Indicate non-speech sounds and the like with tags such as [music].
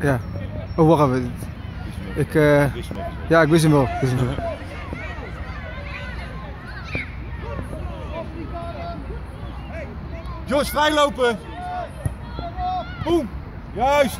Ja. Oh, wacht even. Ik, eh ja, ik wist hem wel. Wist hem wel. [laughs] Jos, vrijlopen! Boem! Juist!